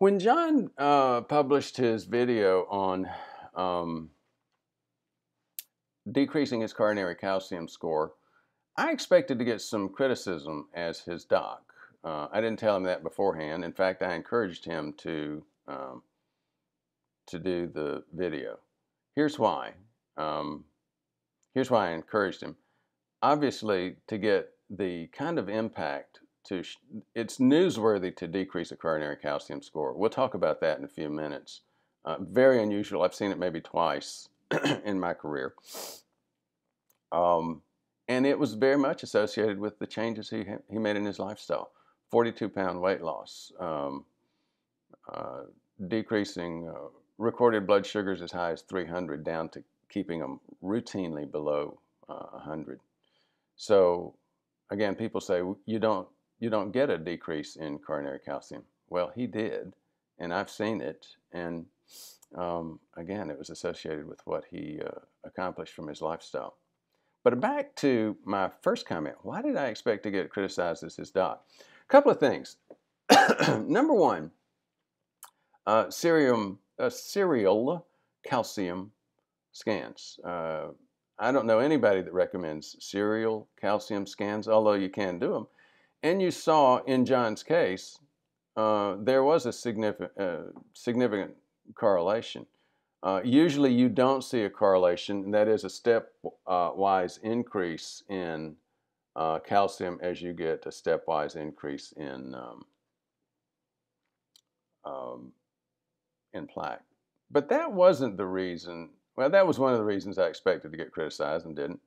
When John uh, published his video on um, decreasing his coronary calcium score, I expected to get some criticism as his doc. Uh, I didn't tell him that beforehand. In fact, I encouraged him to um, to do the video. Here's why. Um, here's why I encouraged him. Obviously, to get the kind of impact to it's newsworthy to decrease a coronary calcium score. We'll talk about that in a few minutes. Uh, very unusual. I've seen it maybe twice in my career. Um, and it was very much associated with the changes he, he made in his lifestyle 42 pound weight loss, um, uh, decreasing uh, recorded blood sugars as high as 300 down to keeping them routinely below uh, 100. So, again, people say you don't, you don't get a decrease in coronary calcium. Well, he did, and I've seen it. And um, again, it was associated with what he uh, accomplished from his lifestyle. But back to my first comment why did I expect to get criticized as his doc? A couple of things. Number one, uh, serium, uh, serial calcium scans. Uh, I don't know anybody that recommends serial calcium scans, although you can do them. And you saw in John's case, uh, there was a significant, uh, significant correlation. Uh, usually you don't see a correlation, and that is a stepwise increase in uh, calcium as you get a stepwise increase in um, um, in plaque. But that wasn't the reason. Well, that was one of the reasons I expected to get criticized and didn't.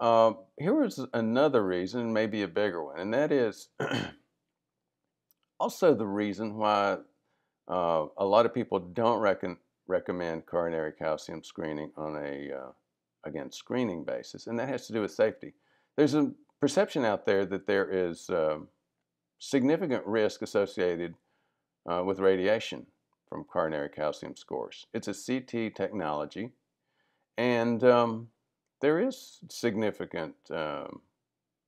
Uh, here was another reason, maybe a bigger one, and that is also the reason why uh, a lot of people don't reckon recommend coronary calcium screening on a, uh, again, screening basis, and that has to do with safety. There's a perception out there that there is uh, significant risk associated uh, with radiation from coronary calcium scores. It's a CT technology, and um, there is significant um,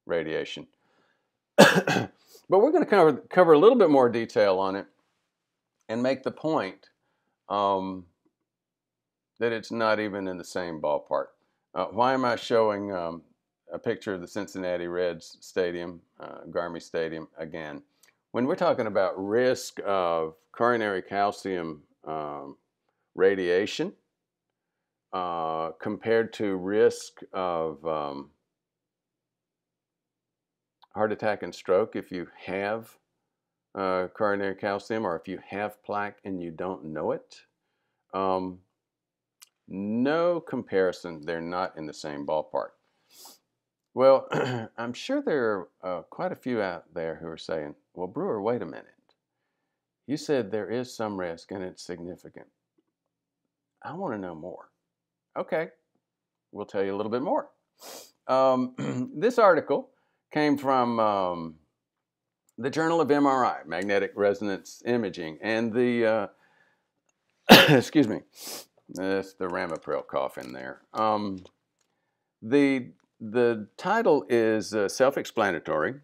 radiation. but we're going to cover, cover a little bit more detail on it and make the point um, that it's not even in the same ballpark. Uh, why am I showing um, a picture of the Cincinnati Reds Stadium, uh, Garmy Stadium again? When we're talking about risk of coronary calcium um, radiation uh, compared to risk of um, heart attack and stroke if you have uh, coronary calcium or if you have plaque and you don't know it, um, no comparison, they're not in the same ballpark. Well, I'm sure there are uh, quite a few out there who are saying, well, Brewer, wait a minute. You said there is some risk and it's significant. I want to know more. Okay, we'll tell you a little bit more. Um, this article came from um, the Journal of MRI, Magnetic Resonance Imaging, and the, uh, excuse me, that's the Ramipril cough in there. Um, the, the title is uh, self-explanatory.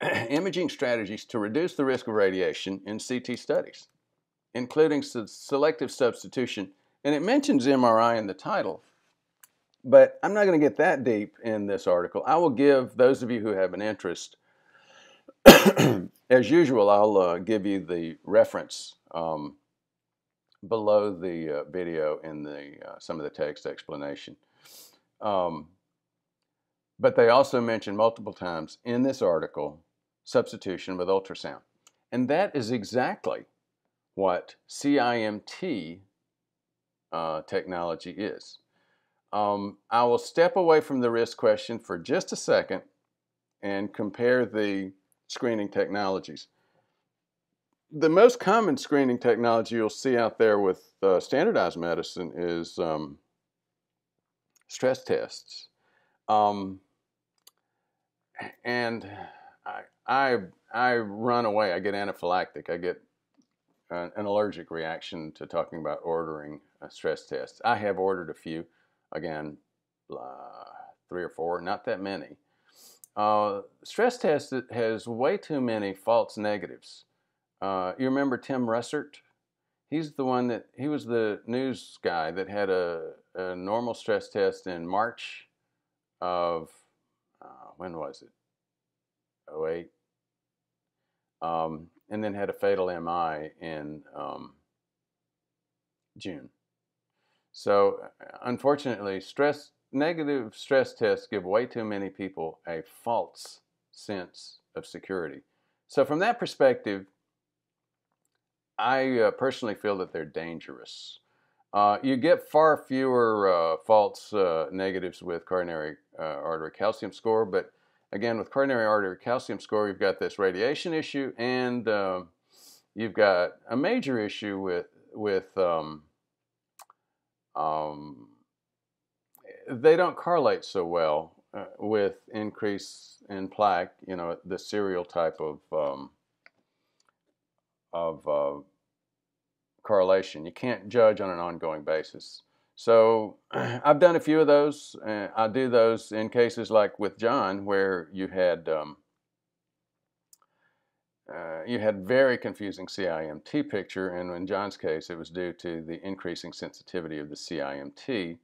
Imaging strategies to reduce the risk of radiation in CT studies, including selective substitution. And it mentions MRI in the title, but I'm not going to get that deep in this article. I will give those of you who have an interest, as usual, I'll uh, give you the reference um, below the uh, video in the uh, some of the text explanation. Um, but they also mention multiple times in this article substitution with ultrasound. And that is exactly what CIMT uh, technology is. Um, I will step away from the risk question for just a second and compare the screening technologies the most common screening technology you'll see out there with uh, standardized medicine is um, stress tests. Um, and I, I, I run away. I get anaphylactic. I get an, allergic reaction to talking about ordering stress test. I have ordered a few, again, uh, three or four, not that many. Uh, stress test has way too many false negatives Uh, you remember Tim Russert? He's the one that he was the news guy that had a, a normal stress test in March of uh, when was it? 08. Um, and then had a fatal MI in um, June. So, unfortunately, stress negative stress tests give way too many people a false sense of security. So, from that perspective, I uh, personally feel that they're dangerous. Uh, you get far fewer uh, false uh, negatives with coronary uh, artery calcium score, but again, with coronary artery calcium score, you've got this radiation issue, and um, you've got a major issue with with um, um, they don't correlate so well uh, with increase in plaque. You know, the serial type of um, of uh, correlation. You can't judge on an ongoing basis. So I've done a few of those. I do those in cases like with John, where you had um, uh, you had very confusing CIMT picture, and in John's case, it was due to the increasing sensitivity of the CIMT,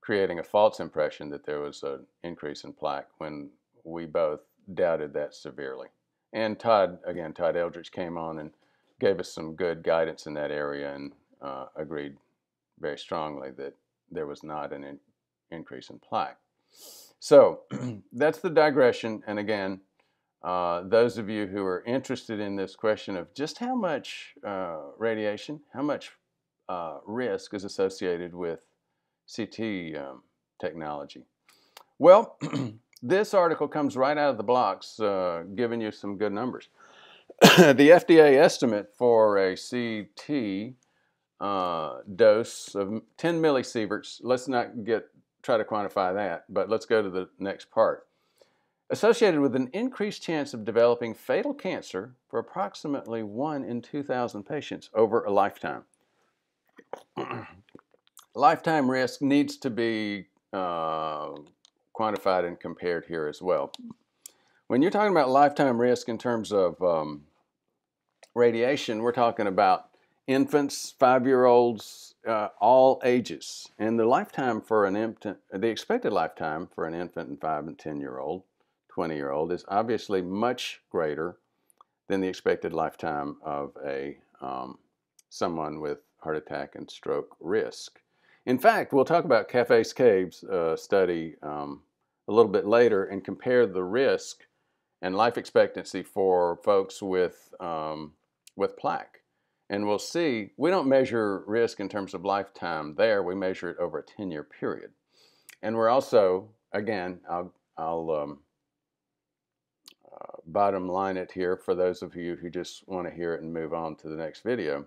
creating a false impression that there was an increase in plaque when we both doubted that severely. And Todd, again, Todd Eldridge came on and gave us some good guidance in that area and uh, agreed very strongly that there was not an in increase in plaque. So that's the digression. And again, uh, those of you who are interested in this question of just how much uh, radiation, how much uh, risk is associated with CT um, technology. Well, this article comes right out of the blocks, uh, giving you some good numbers. the FDA estimate for a CT uh, dose of 10 millisieverts, let's not get try to quantify that, but let's go to the next part. Associated with an increased chance of developing fatal cancer for approximately 1 in 2,000 patients over a lifetime. lifetime risk needs to be uh, quantified and compared here as well. When you're talking about lifetime risk in terms of um, radiation, we're talking about infants, five-year-olds, uh, all ages. And the lifetime for an infant, the expected lifetime for an infant and five and 10-year-old, 20-year-old is obviously much greater than the expected lifetime of a um, someone with heart attack and stroke risk. In fact, we'll talk about CAFES-CAVES uh, study um, a little bit later and compare the risk and life expectancy for folks with um, with plaque. And we'll see, we don't measure risk in terms of lifetime there, we measure it over a 10 year period. And we're also, again, I'll, I'll um, uh, bottom line it here for those of you who just want to hear it and move on to the next video.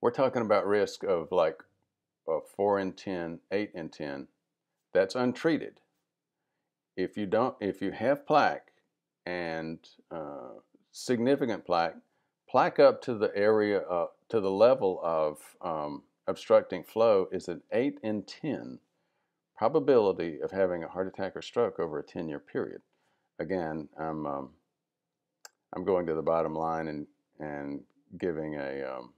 We're talking about risk of like uh, 4 in 10, 8 in 10. That's untreated. If you don't, if you have plaque and uh, significant plaque, plaque up to the area, uh, to the level of um, obstructing flow is an 8 in 10 probability of having a heart attack or stroke over a 10 year period. Again, I'm, um, I'm going to the bottom line and, and giving, a, um,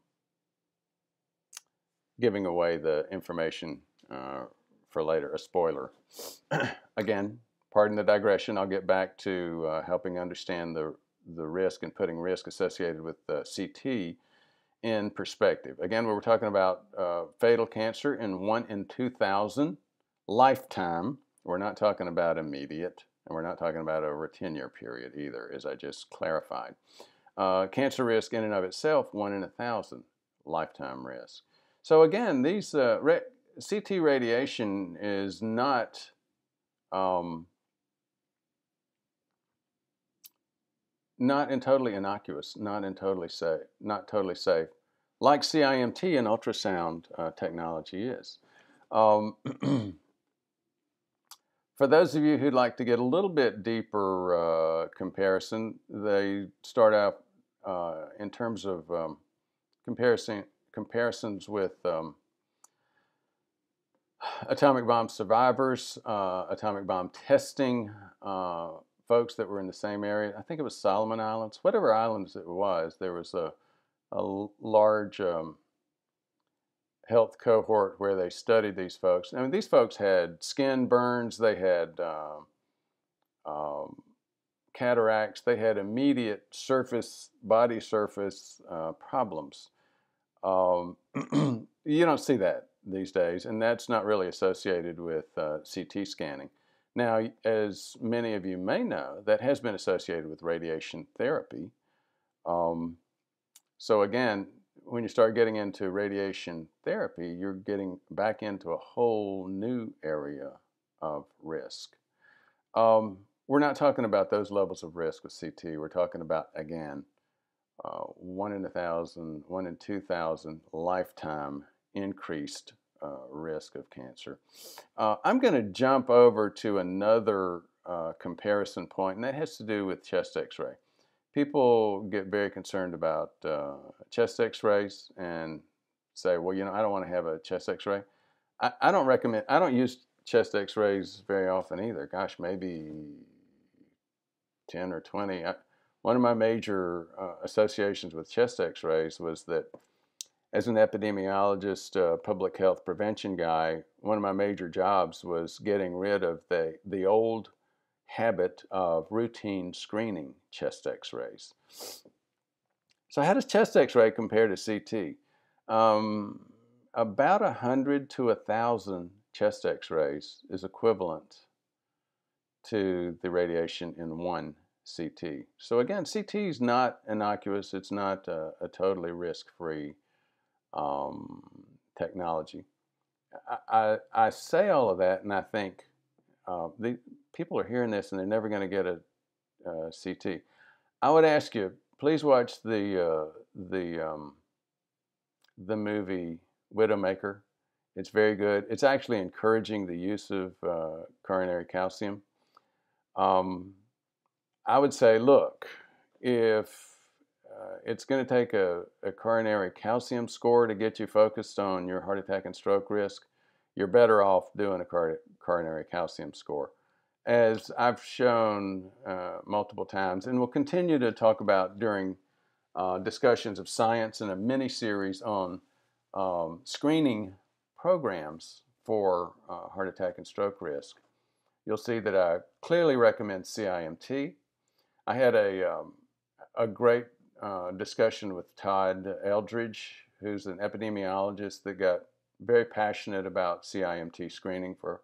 giving away the information uh, for later, a spoiler. Again, pardon the digression, I'll get back to uh, helping understand the the risk and putting risk associated with uh, CT in perspective. Again, we were talking about uh, fatal cancer in 1 in 2,000 lifetime. We're not talking about immediate, and we're not talking about over a 10 year period either, as I just clarified. Uh, cancer risk in and of itself, 1 in a 1,000 lifetime risk. So, again, these uh, CT radiation is not um, not in totally innocuous, not in totally safe, not totally safe, like CIMT and ultrasound uh, technology is. Um, for those of you who'd like to get a little bit deeper uh, comparison, they start out uh, in terms of um, comparison comparisons with um, atomic bomb survivors, uh, atomic bomb testing, uh, folks that were in the same area. I think it was Solomon Islands, whatever islands it was. There was a, a large um, health cohort where they studied these folks. I mean, these folks had skin burns, they had um, um, cataracts, they had immediate surface, body surface uh, problems. Um, you don't see that these days, and that's not really associated with uh, CT scanning. Now, as many of you may know, that has been associated with radiation therapy. Um, so again, when you start getting into radiation therapy, you're getting back into a whole new area of risk. Um, we're not talking about those levels of risk with CT. We're talking about, again, uh, one in a thousand, one in 2,000 lifetime increased risk of cancer. Uh, I'm going to jump over to another uh, comparison point, and that has to do with chest x-ray people get very concerned about uh, chest x-rays and say, well, you know, I don't want to have a chest x-ray. I, I don't recommend, I don't use chest x-rays very often either. Gosh, maybe 10 or 20. I, one of my major uh, associations with chest x-rays was that as an epidemiologist, uh, public health prevention guy, one of my major jobs was getting rid of the, the old habit of routine screening chest x-rays. So how does chest x-ray compare to CT? Um, about 100 to 1,000 chest x-rays is equivalent to the radiation in one CT. So again, CT is not innocuous. It's not a, a totally risk-free um, technology. I, I, I, say all of that, and I think uh, the, people are hearing this and they're never going to get a uh, CT. I would ask you, please watch the uh, the um, the movie Widowmaker. It's very good. It's actually encouraging the use of uh, coronary calcium. Um, I would say, look, if uh, it's going to take a, a, coronary calcium score to get you focused on your heart attack and stroke risk, you're better off doing a coronary calcium score as I've shown uh, multiple times and we'll continue to talk about during uh, discussions of science in a mini series on um, screening programs for uh, heart attack and stroke risk. You'll see that I clearly recommend CIMT. I had a, um, a great uh, discussion with Todd Eldridge, who's an epidemiologist that got very passionate about CIMT screening for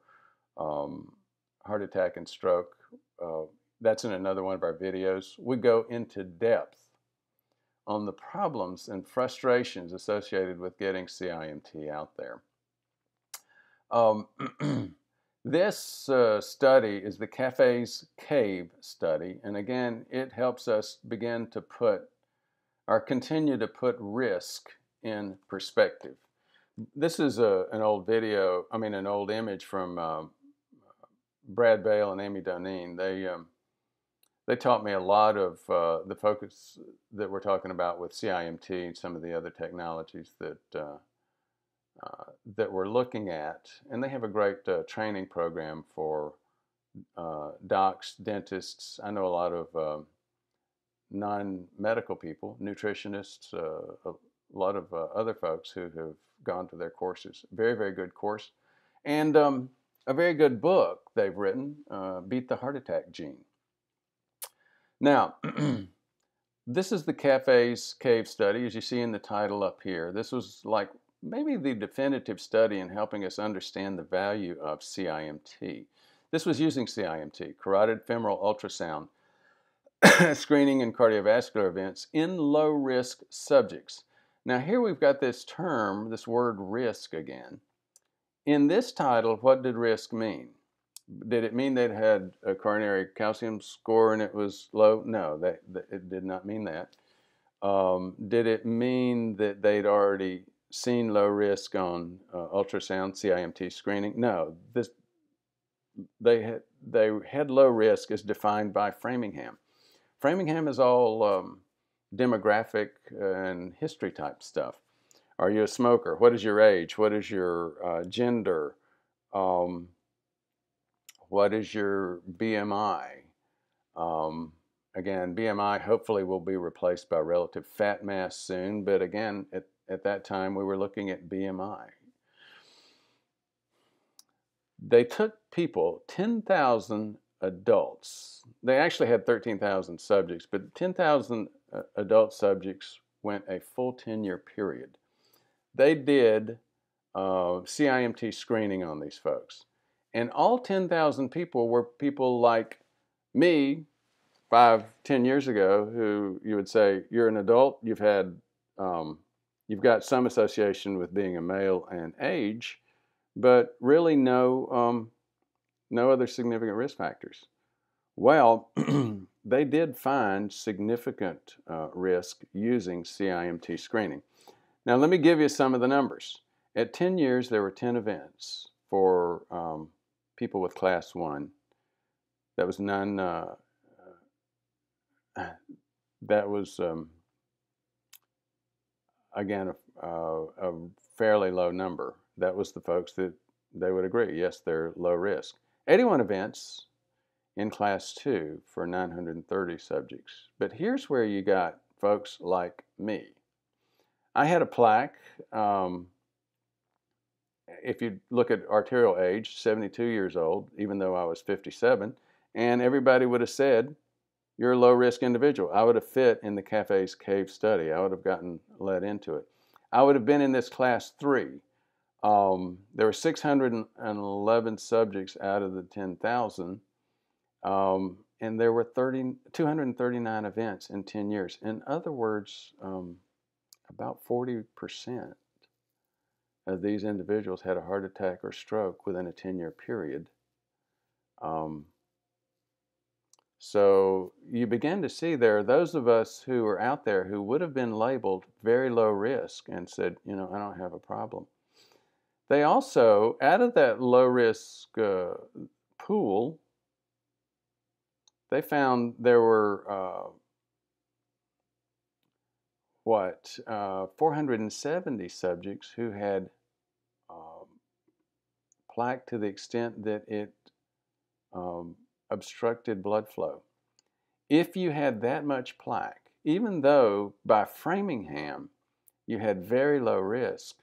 um, heart attack and stroke. Uh, that's in another one of our videos. We go into depth on the problems and frustrations associated with getting CIMT out there. Um, this uh, study is the Café's Cave study, and again, it helps us begin to put or continue to put risk in perspective. This is a, an old video, I mean, an old image from um, Brad Bale and Amy Doneen, they um, they taught me a lot of uh, the focus that we're talking about with CIMT and some of the other technologies that uh, uh, that we're looking at. And they have a great uh, training program for uh, docs, dentists. I know a lot of um, non-medical people, nutritionists, uh, a lot of other folks who have gone to their courses. Very, very good course. And um, a very good book they've written, uh, Beat the Heart Attack Gene. Now, this is the CAFES-CAVE study, as you see in the title up here. This was like maybe the definitive study in helping us understand the value of CIMT. This was using CIMT, carotid femoral ultrasound, screening and cardiovascular events in low risk subjects. Now, here we've got this term, this word risk again. In this title, what did risk mean? Did it mean they'd had a coronary calcium score and it was low? No, that, that it did not mean that. Um, did it mean that they'd already seen low risk on uh, ultrasound CIMT screening? No, this they had they had low risk as defined by Framingham. Framingham is all um, demographic and history type stuff. Are you a smoker? What is your age? What is your uh, gender? Um, what is your BMI? Um, again, BMI hopefully will be replaced by relative fat mass soon, but again, at, at that time we were looking at BMI. They took people, 10,000 adults, they actually had 13,000 subjects, but 10,000 uh, adult subjects went a full 10 year period. They did uh, CIMT screening on these folks. And all 10,000 people were people like me five, ten years ago who you would say, you're an adult, you've had, um, you've got some association with being a male and age, but really no, um, no other significant risk factors. Well, they did find significant uh, risk using CIMT screening. Now, let me give you some of the numbers. At 10 years, there were 10 events for um, people with class 1. That was none, uh, that was, um, again, a, uh, a fairly low number. That was the folks that they would agree, yes, they're low risk. 81 events in class 2 for 930 subjects. But here's where you got folks like me. I had a plaque. Um, if you look at arterial age, 72 years old, even though I was 57, and everybody would have said, you're a low risk individual. I would have fit in the CAFES-CAVE study. I would have gotten led into it. I would have been in this class three. Um, there were 611 subjects out of the 10,000, um, and there were 30, 239 events in 10 years. In other words, um, about 40% of these individuals had a heart attack or stroke within a 10 year period. Um, so you begin to see there are those of us who are out there who would have been labeled very low risk and said, you know, I don't have a problem. They also, out of that low risk uh, pool, they found there were uh, what uh, 470 subjects who had um, plaque to the extent that it um, obstructed blood flow. If you had that much plaque, even though by Framingham you had very low risk,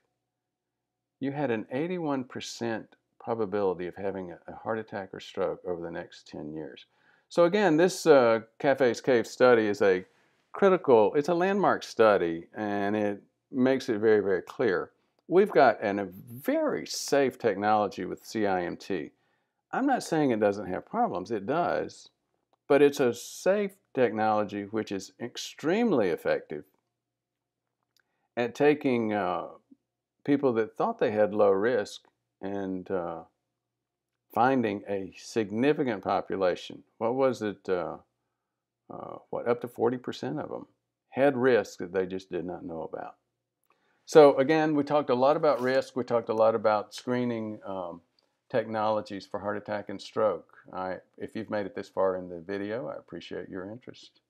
you had an 81% probability of having a heart attack or stroke over the next 10 years. So again, this uh, CAFES-CAVE study is a critical, it's a landmark study and it makes it very, very clear. We've got an, a very safe technology with CIMT. I'm not saying it doesn't have problems, it does, but it's a safe technology which is extremely effective at taking uh, people that thought they had low risk and uh, finding a significant population. What was it? Uh, uh what up to 40% of them had risk that they just did not know about. So again, we talked a lot about risk. We talked a lot about screening um, technologies for heart attack and stroke. I, if you've made it this far in the video, I appreciate your interest.